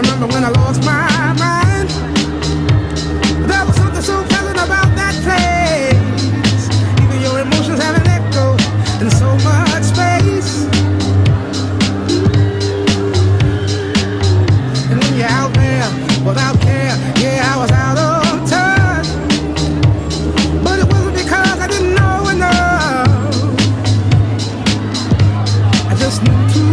remember when I lost my mind. There was something so telling about that place. Even your emotions have an echo in so much space. And when you're out there without care, yeah, I was out of. just need to